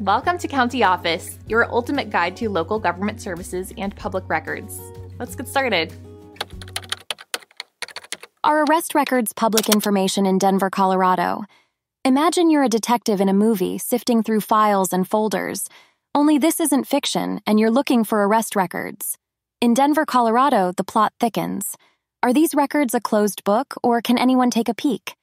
Welcome to County Office, your ultimate guide to local government services and public records. Let's get started. Are arrest records public information in Denver, Colorado? Imagine you're a detective in a movie sifting through files and folders. Only this isn't fiction, and you're looking for arrest records. In Denver, Colorado, the plot thickens. Are these records a closed book, or can anyone take a peek?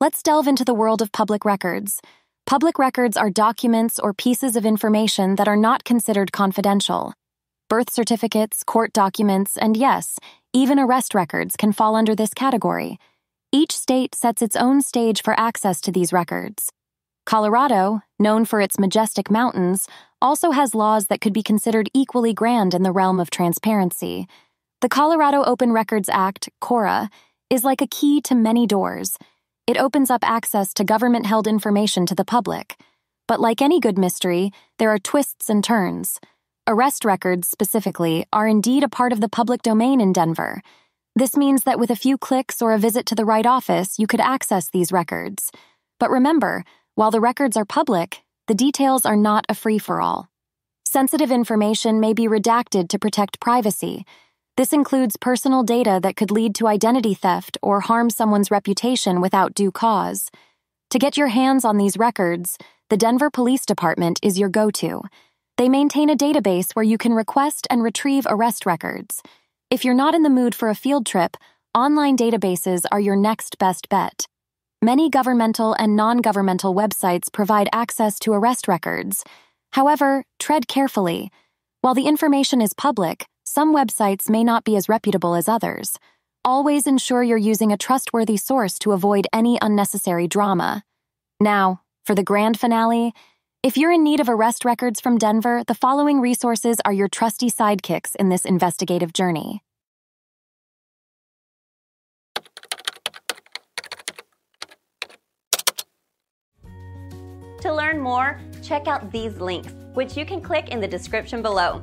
Let's delve into the world of public records. Public records are documents or pieces of information that are not considered confidential. Birth certificates, court documents, and yes, even arrest records can fall under this category. Each state sets its own stage for access to these records. Colorado, known for its majestic mountains, also has laws that could be considered equally grand in the realm of transparency. The Colorado Open Records Act, CORA, is like a key to many doors. It opens up access to government held information to the public. But like any good mystery, there are twists and turns. Arrest records, specifically, are indeed a part of the public domain in Denver. This means that with a few clicks or a visit to the right office, you could access these records. But remember, while the records are public, the details are not a free for all. Sensitive information may be redacted to protect privacy, this includes personal data that could lead to identity theft or harm someone's reputation without due cause. To get your hands on these records, the Denver Police Department is your go to. They maintain a database where you can request and retrieve arrest records. If you're not in the mood for a field trip, online databases are your next best bet. Many governmental and non governmental websites provide access to arrest records. However, tread carefully. While the information is public, some websites may not be as reputable as others. Always ensure you're using a trustworthy source to avoid any unnecessary drama. Now, for the grand finale, if you're in need of arrest records from Denver, the following resources are your trusty sidekicks in this investigative journey. To learn more, check out these links, which you can click in the description below